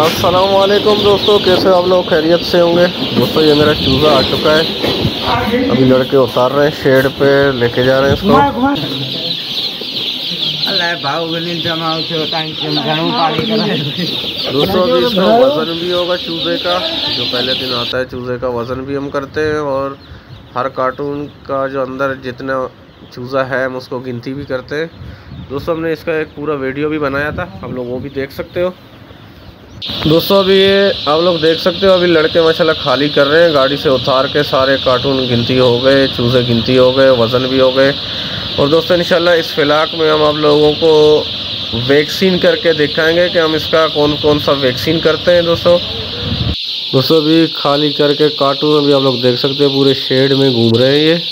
असलकुम दोस्तों कैसे आप लोग? खैरियत से होंगे। दोस्तों ये मेरा चूज़ा आ चुका है। अभी लड़के उतार रहे हैं शेड पे लेके जा रहे हैं इसको। दोस्तों अभी इसका वज़न भी होगा चूज़े का। जो पहले दिन आता है चूज़े का वज़न भी हम करते हैं और हर कार्टून का जो अंदर जितना चूज़ा है हम उसको गिनती भी करते हैं। दोस्तों हमने इसका एक पूरा वीडियो भी बनाया था। आप लोग वो भी देख सकते हो। दोस्तों, अभी ये आप लोग देख सकते हो, अभी लड़के माशाल्लाह खाली कर रहे हैं, गाड़ी से उतार के सारे कार्टून गिनती हो गए, चूज़े गिनती हो गए, वज़न भी हो गए। और दोस्तों, इंशाल्लाह इस फिलाक में हम आप लोगों को वैक्सीन करके दिखाएँगे कि हम इसका कौन कौन सा वैक्सीन करते हैं, दोस्तों। दोस्तों, अभी खाली करके कार्टून अभी आप लोग देख सकते हैं, पूरे शेड में घूम रहे हैं ये।